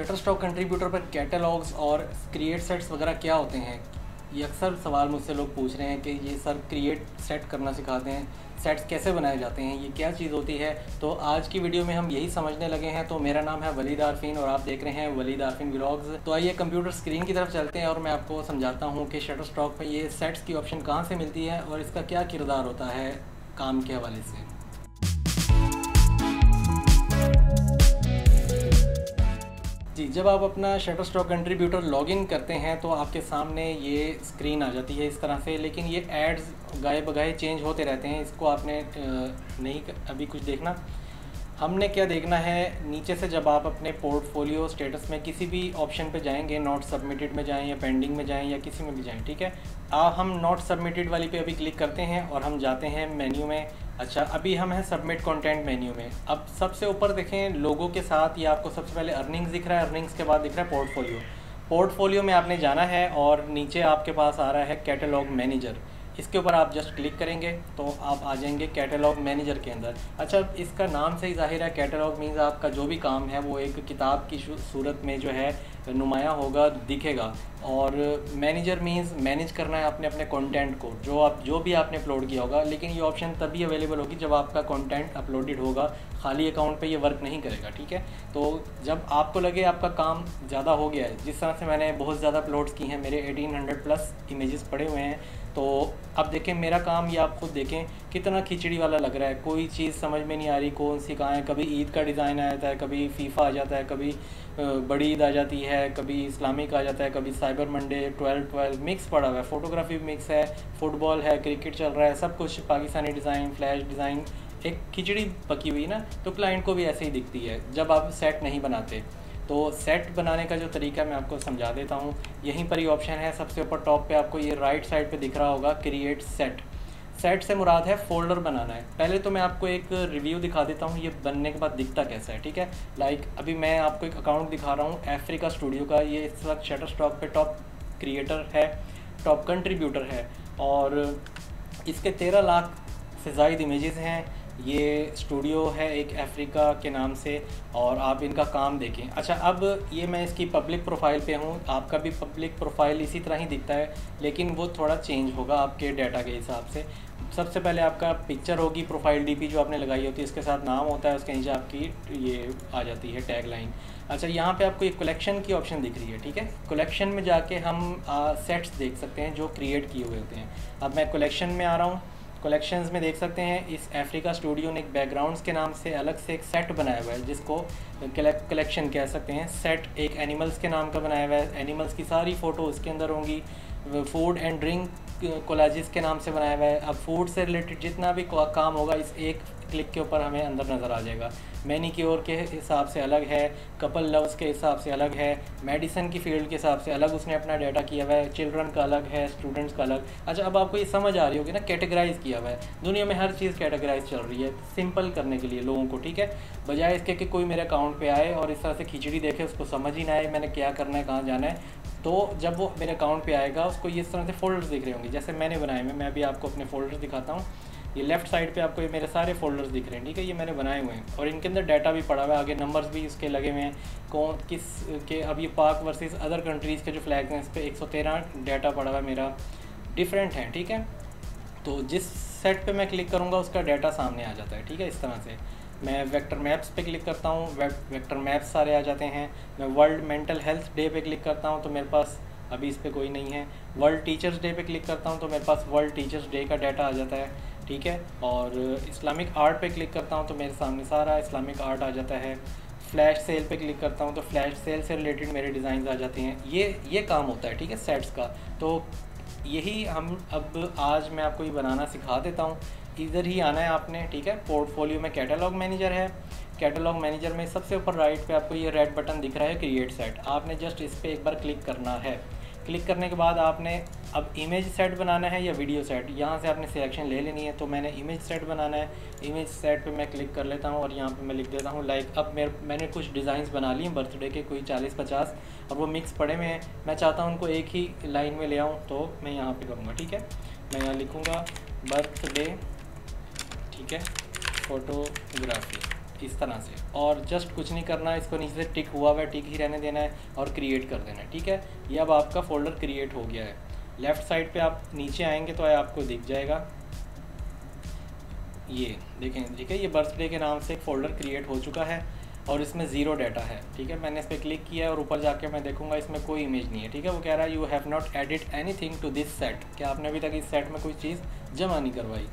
Shutter stock contributor पर catalogues और create sets वगैरह क्या होते हैं? ये अक्सर सवाल मुझसे लोग पूछ रहे हैं कि ये सर क्रिएट सेट करना सिखाते हैं। सेट्स कैसे बनाए जाते हैं? ये क्या चीज़ होती है? तो आज की वीडियो में हम यही समझने लगे हैं। तो मेरा नाम है वलीद आरफीन और आप देख रहे हैं वलीद आरफीन व्लॉग्स तो आइए कंप्यूटर स्क्रीन की तरफ़ चलते हैं और मैं आपको समझाता हूँ कि शटर स्टॉक पर ये सेट्स की ऑप्शन कहाँ से मिलती है और इसका क्या किरदार होता है काम के हवाले से। जी, जब आप अपना शटर स्टॉक कंट्रीब्यूटर लॉगिन करते हैं तो आपके सामने ये स्क्रीन आ जाती है इस तरह से, लेकिन ये एड्स गाए बगाए चेंज होते रहते हैं, इसको आपने नहीं अभी कुछ देखना। हमने क्या देखना है, नीचे से जब आप अपने पोर्टफोलियो स्टेटस में किसी भी ऑप्शन पे जाएँगे नॉट सबमिटेड में जाएँ या पेंडिंग में जाएँ या किसी में भी जाएँ, ठीक है? आ, हम नॉट सबमिटेड वाली पे अभी क्लिक करते हैं और हम जाते हैं मेन्यू में। अच्छा अभी हम हैं सबमिट कंटेंट मेन्यू में। अब सबसे ऊपर देखें, लोगों के साथ या आपको सबसे पहले अर्निंग्स दिख रहा है अर्निंग्स के बाद दिख रहा है पोर्टफोलियो पोर्टफोलियो में आपने जाना है और नीचे आपके पास आ रहा है कैटलॉग मैनेजर इसके ऊपर आप जस्ट क्लिक करेंगे तो आप आ जाएँगे कैटलॉग मैनेजर के अंदर। अच्छा इसका नाम से ही ज़ाहिर है कैटलॉग मीन्स आपका जो भी काम है, वो एक किताब की सूरत में जो है, नुमाया होगा, दिखेगा। और मैनेजर मीन्स मैनेज करना है अपने अपने कंटेंट को, जो आप जो भी आपने अपलोड किया होगा, लेकिन ये ऑप्शन तभी अवेलेबल होगी जब आपका कंटेंट अपलोडेड होगा। खाली अकाउंट पे ये वर्क नहीं करेगा, ठीक है? तो जब आपको लगे आपका काम ज़्यादा हो गया है, जिस तरह से मैंने बहुत ज़्यादा अपलोड्स की हैं, मेरे 1800 प्लस इमेजेस पड़े हुए हैं तो अब देखें, मेरा काम ये आप खुद देखें, कितना खिचड़ी वाला लग रहा है। कोई चीज़ समझ में नहीं आ रही, कौन सी कहाँ है। कभी ईद का डिज़ाइन आ जाता है कभी फीफा आ जाता है, कभी बड़ी ईद आ जाती है, कभी इस्लामिक आ जाता है, कभी cyber Monday, twelve twelve, mix पड़ा हुआ है। फ़ोटोग्राफी मिक्स है, फुटबॉल है, क्रिकेट चल रहा है, सब कुछ, पाकिस्तानी डिज़ाइन, फ्लैश डिज़ाइन, एक खिचड़ी पकी हुई ना तो क्लाइंट को भी ऐसे ही दिखती है, जब आप सेट नहीं बनाते। तो सेट बनाने का जो तरीका मैं आपको समझा देता हूँ, यहीं पर ही ऑप्शन है, सबसे ऊपर टॉप पे आपको ये राइट साइड पे दिख रहा होगा क्रिएट सेट सेट से मुराद है फोल्डर बनाना है। पहले तो मैं आपको एक रिव्यू दिखा देता हूँ, ये बनने के बाद दिखता कैसा है, ठीक है? लाइक अभी मैं आपको एक अकाउंट दिखा रहा हूँ अफ्रीका स्टूडियो का, ये इस वक्त शटर स्टॉक पर टॉप क्रिएटर है टॉप कंट्रीब्यूटर है और इसके तेरह लाख से जायद इमेजेस हैं। ये स्टूडियो है एक अफ्रीका के नाम से और आप इनका काम देखें। अच्छा अब ये मैं इसकी पब्लिक प्रोफ़ाइल पे हूँ। आपका भी पब्लिक प्रोफ़ाइल इसी तरह ही दिखता है लेकिन वो थोड़ा चेंज होगा आपके डाटा के हिसाब से। सबसे पहले आपका पिक्चर होगी प्रोफ़ाइल डीपी जो आपने लगाई होती है इसके साथ नाम होता है उसके नीचे आपकी ये आ जाती है टैग लाइन अच्छा यहाँ पे आपको एक कलेक्शन की ऑप्शन दिख रही है ठीक है? कलेक्शन में जाके हम आ, सेट्स देख सकते हैं जो क्रिएट किए हुए होते हैं। अब मैं कलेक्शन में आ रहा हूँ। कलेक्शंस में देख सकते हैं, इस अफ्रीका स्टूडियो ने एक बैकग्राउंड्स के नाम से अलग से एक सेट बनाया हुआ है, जिसको कलेक्शन कह सकते हैं। सेट एक एनिमल्स के नाम का बनाया हुआ है एनिमल्स की सारी फ़ोटो उसके अंदर होंगी फ़ूड एंड ड्रिंक कोलाजिस के नाम से बनाया हुआ है। अब फ़ूड से रिलेटेड जितना भी काम होगा, इस एक क्लिक के ऊपर हमें अंदर नज़र आ जाएगा। मैनिक्योर के हिसाब से अलग है कपल लव्स के हिसाब से अलग है मेडिसिन की फ़ील्ड के हिसाब से अलग उसने अपना डाटा किया हुआ है चिल्ड्रन का अलग है स्टूडेंट्स का अलग। अच्छा अब आपको ये समझ आ रही होगी ना कैटेगराइज किया हुआ है। दुनिया में हर चीज़ कैटेगराइज चल रही है सिंपल करने के लिए लोगों को, ठीक है? बजाय इसके कि कोई मेरे अकाउंट पर आए और इस तरह से खिचड़ी देखे, उसको समझ ही ना आए, मैंने क्या करना है, कहाँ जाना है। तो जब वो मेरे अकाउंट पे आएगा, उसको ये इस तरह से फोल्डर्स दिख रहे होंगे। जैसे मैंने बनाए हुए मैं अभी आपको अपने फोल्डर्स दिखाता हूँ। ये लेफ़्ट साइड पे आपको ये मेरे सारे फोल्डर्स दिख रहे हैं, ठीक है? ये मैंने बनाए हुए हैं। और इनके अंदर डाटा भी पड़ा हुआ है, आगे नंबर्स भी इसके लगे हुए हैं। कौन, किस, के, अब ये पाक वर्सेस अदर कंट्रीज़ के जो फ्लैग हैं, इस पर एक सौ तेरह डाटा पड़ा हुआ है मेरा। डिफरेंट है, ठीक है? तो जिस सेट पर मैं क्लिक करूँगा, उसका डाटा सामने आ जाता है, ठीक है? इस तरह से। मैं वेक्टर मैप्स पे क्लिक करता हूँ वेक्टर मैप्स सारे आ जाते हैं। मैं वर्ल्ड मेंटल हेल्थ डे पे क्लिक करता हूँ तो मेरे पास अभी इस पर कोई नहीं है। वर्ल्ड टीचर्स डे पे क्लिक करता हूँ तो मेरे पास वर्ल्ड टीचर्स डे का डाटा आ जाता है, ठीक है? और इस्लामिक आर्ट पे क्लिक करता हूँ तो मेरे सामने सारा इस्लामिक आर्ट आ जाता है। फ्लैश सेल पे क्लिक करता हूँ तो फ्लैश सेल से रिलेटेड मेरे डिज़ाइन आ जाते हैं। ये ये काम होता है, ठीक है? सेट्स का। तो यही हम, अब आज मैं आपको ये बनाना सिखा देता हूँ। इधर ही आना है आपने, ठीक है? पोर्टफोलियो में कैटलॉग मैनेजर है। कैटलॉग मैनेजर में सबसे ऊपर राइट पे आपको ये रेड बटन दिख रहा है क्रिएट सेट आपने जस्ट इस पर एक बार क्लिक करना है। क्लिक करने के बाद आपने अब इमेज सेट बनाना है या वीडियो सेट यहाँ से आपने सिलेक्शन ले लेनी है तो मैंने इमेज सेट बनाना है। इमेज सेट पे मैं क्लिक कर लेता हूँ और यहाँ पे मैं लिख देता हूँ लाइक अब मेरे, मैंने कुछ डिज़ाइंस बना लिए बर्थडे के कोई चालीस पचास और वो मिक्स पड़े में हैं। मैं चाहता हूँ उनको एक ही लाइन में ले आऊँ तो मैं यहाँ पर करूँगा, ठीक है? मैं यहाँ लिखूँगा बर्थडे ठीक है? फ़ोटोग्राफी इस तरह से। और जस्ट कुछ नहीं करना, इसको नीचे से टिक हुआ हुआ टिक ही रहने देना है और क्रिएट कर देना है, ठीक है? ये अब आपका फ़ोल्डर क्रिएट हो गया है। लेफ़्ट साइड पे आप नीचे आएँगे तो आपको दिख जाएगा। ये, देखें, ठीक है? ये बर्थडे के नाम से एक फ़ोल्डर क्रिएट हो चुका है और इसमें ज़ीरो डाटा है, ठीक है? मैंने इस पर क्लिक किया है और ऊपर जाके मैं देखूँगा, इसमें कोई इमेज नहीं है, ठीक है? वो कह रहा है you have not edit anything to this set क्या आपने अभी तक इस सेट में कोई चीज़ जमा नहीं करवाई?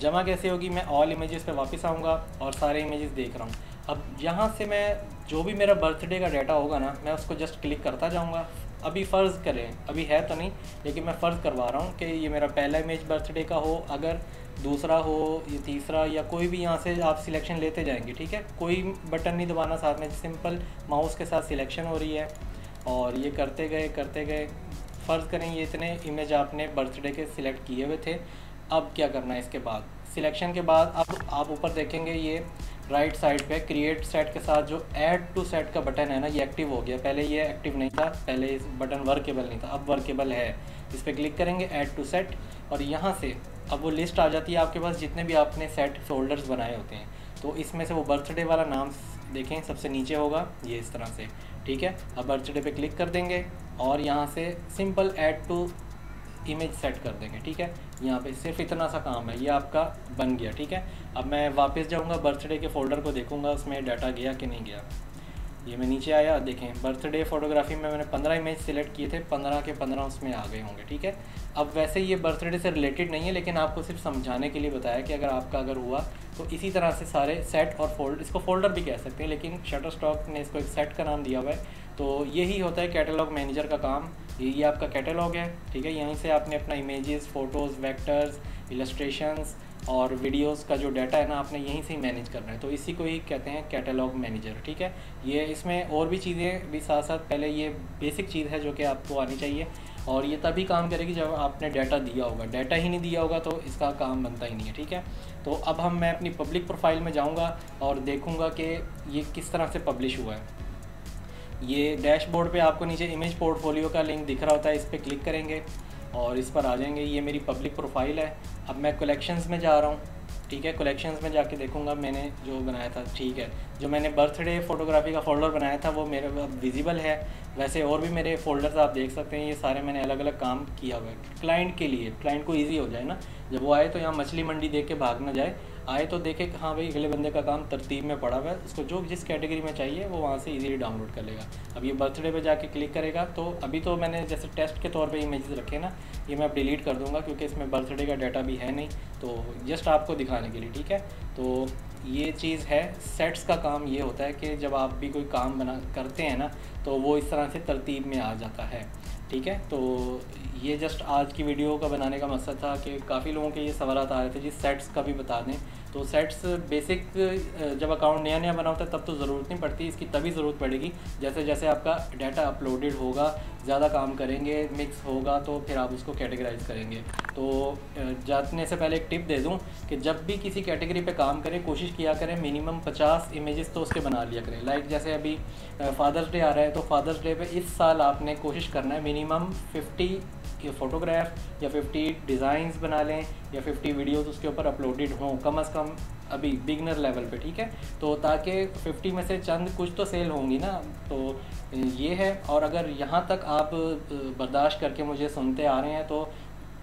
जमा कैसे होगी, मैं ऑल इमेजेस पे वापस आऊँगा और सारे इमेजेस देख रहा हूँ। अब यहाँ से मैं जो भी मेरा बर्थडे का डाटा होगा ना, मैं उसको जस्ट क्लिक करता जाऊँगा। अभी फ़र्ज़ करें, अभी है तो नहीं, लेकिन मैं फ़र्ज़ करवा रहा हूँ कि ये मेरा पहला इमेज बर्थडे का हो, अगर दूसरा हो, या तीसरा, या कोई भी यहाँ से आप सिलेक्शन लेते जाएँगे, ठीक है? कोई बटन नहीं दबाना साथ में सिंपल माउस के साथ सिलेक्शन हो रही है। और ये करते गए करते गए, फ़र्ज़ करें ये इतने इमेज आपने बर्थडे के सिलेक्ट किए हुए थे। अब क्या करना है इसके बाद? सिलेक्शन के बाद अब आप ऊपर देखेंगे ये राइट साइड पे क्रिएट सेट के साथ जो ऐड टू सेट का बटन है ना, ये एक्टिव हो गया। पहले ये एक्टिव नहीं था, पहले इस बटन वर्केबल नहीं था, अब वर्केबल है। इस पर क्लिक करेंगे ऐड टू सेट और यहाँ से अब वो लिस्ट आ जाती है आपके पास जितने भी आपने सेट फोल्डर्स बनाए होते हैं। तो इसमें से वो बर्थडे वाला नाम देखें, सबसे नीचे होगा, ये इस तरह से। ठीक है? अब बर्थडे पे क्लिक कर देंगे और यहाँ से simple add to image set कर देंगे, ठीक है? यहाँ पे सिर्फ़ इतना सा काम है, ये आपका बन गया, ठीक है? अब मैं वापस जाऊँगा बर्थडे के फ़ोल्डर को देखूँगा, उसमें डाटा गया कि नहीं गया। ये मैं नीचे आया, देखें बर्थडे फोटोग्राफी में मैंने पंद्रह इमेज सेलेक्ट किए थे, पंद्रह के पंद्रह उसमें आ गए होंगे, ठीक है? अब वैसे ये बर्थडे से रिलेटेड नहीं है, लेकिन आपको सिर्फ़ समझाने के लिए बताया कि अगर आपका अगर हुआ तो इसी तरह से सारे सेट और फोल्ड इसको फोल्डर भी कह सकते हैं, लेकिन शटर स्टॉक ने इसको एक सेट का नाम दिया हुआ है तो यही होता है कैटलॉग मैनेजर का काम। ये आपका कैटलॉग है, ठीक है? यहीं से आपने अपना इमेजेस फ़ोटोज़ वेक्टर्स इलस्ट्रेशंस और वीडियोस का जो डाटा है ना, आपने यहीं से ही मैनेज करना है। तो इसी को ही कहते हैं कैटलॉग मैनेजर ठीक है? ये, इसमें और भी चीज़ें भी साथ साथ पहले ये बेसिक चीज़ है जो कि आपको आनी चाहिए और ये तभी काम करेगी जब आपने डाटा दिया होगा। डाटा ही नहीं दिया होगा तो इसका काम बनता ही नहीं है, ठीक है? तो अब हम, मैं अपनी पब्लिक प्रोफ़ाइल में जाऊँगा और देखूँगा कि ये किस तरह से पब्लिश हुआ है। ये डैशबोर्ड पे आपको नीचे इमेज पोर्टफोलियो का लिंक दिख रहा होता है, इस पर क्लिक करेंगे और इस पर आ जाएँगे। ये मेरी पब्लिक प्रोफ़ाइल है। अब मैं कलेक्शंस में जा रहा हूँ, ठीक है? कलेक्शंस में जाके देखूँगा मैंने जो बनाया था, ठीक है? जो मैंने बर्थडे फ़ोटोग्राफी का फ़ोल्डर बनाया था, वो मेरे अब विजिबल है। वैसे और भी मेरे फ़ोल्डर्स आप देख सकते हैं, ये सारे मैंने अलग अलग काम किया हुआ है। क्लाइंट के लिए क्लाइंट को ईजी हो जाए ना? जब वो आए तो यहाँ मछली मंडी देख के भाग ना जाए। आए तो देखे कि हाँ भाई, अगले बंदे का काम तरतीब में पड़ा हुआ है, उसको जो जिस कैटेगरी में चाहिए, वो वहाँ से इजीली डाउनलोड कर लेगा। अब ये बर्थडे पे जाके क्लिक करेगा तो अभी तो मैंने जैसे टेस्ट के तौर पे इमेजेस रखे ना, ये मैं अब डिलीट कर दूँगा, क्योंकि इसमें बर्थडे का डाटा भी है नहीं तो जस्ट आपको दिखाने के लिए, ठीक है? तो ये चीज़ है सेट्स का काम ये होता है कि जब आप भी कोई काम बना, करते हैं ना तो वो इस तरह से तरतीब में आ जाता है। ठीक है? तो ये जस्ट आज की वीडियो का बनाने का मकसद था कि काफ़ी लोगों के ये सवाल आ रहे थे जी सेट्स का भी बता दें। तो सेट्स बेसिक जब अकाउंट नया नया बना होता है, तब तो ज़रूरत नहीं पड़ती, इसकी तभी ज़रूरत पड़ेगी। जैसे जैसे आपका डाटा अपलोडेड होगा ज़्यादा काम करेंगे मिक्स होगा तो फिर आप उसको कैटेगराइज करेंगे। तो जाने से पहले एक टिप दे दूँ कि जब भी किसी कैटेगरी पे काम करें, कोशिश किया करें मिनिमम पचास इमेजेस तो उसके बना लिया करें। लाइक जैसे अभी फादर्स डे आ रहा है तो फादर्स डे पे इस साल आपने कोशिश करना है मिनिमम फिफ्टी फ़ोटोग्राफ या फिफ्टी डिज़ाइंस बना लें या फिफ्टी वीडियोस उसके ऊपर अपलोडेड हों, कम अज़ कम अभी बिगनर लेवल पे, ठीक है? तो ताकि 50 में से चंद कुछ तो सेल होंगी ना तो ये है। और अगर यहाँ तक आप बर्दाश्त करके मुझे सुनते आ रहे हैं तो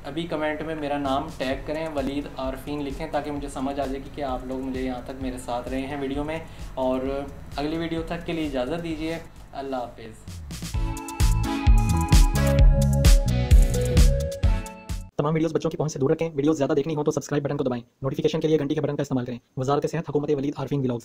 अभी कमेंट में मेरा नाम टैग करें, वलीद आरफीन लिखें, ताकि मुझे समझ आ जाए कि आप लोग मुझे यहाँ तक मेरे साथ रहे हैं वीडियो में। और अगली वीडियो तक के लिए इजाज़त दीजिए। अल्लाह हाफिज़। तमाम वीडियोस बच्चों की पहुँच से दूर रखें। वीडियोस ज़्यादा देखनी हो तो सब्सक्राइब बटन को दबाएँ। नोटिफिकेशन के लिए घंटी के बटन का इस्तेमाल करें। वजारत सेहत, हुकूमत वलीद, आरफिन ब्लॉग्स।